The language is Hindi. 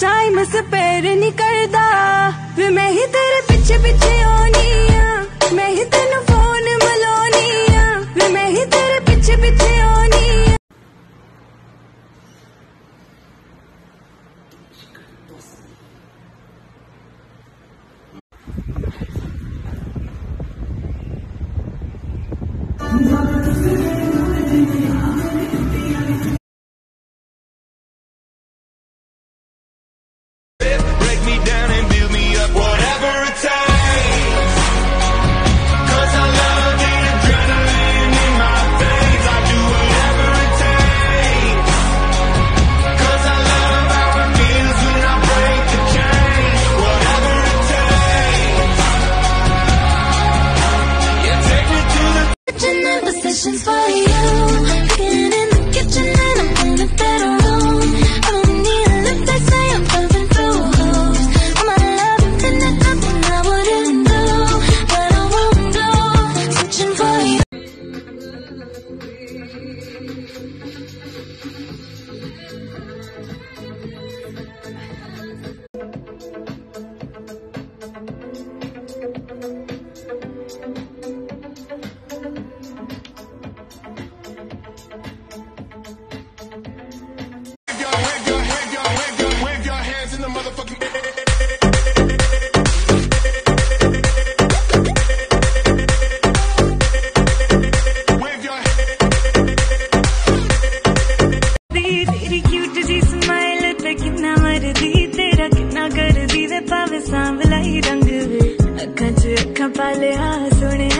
टाइम से पैर नहीं करदा वे मैं ही तेरे पीछे पीछे होनी आ मैं ही फ़ोन मलोनी आ वे मैं ही तेरे पीछे पीछे आ questions for i'll be honest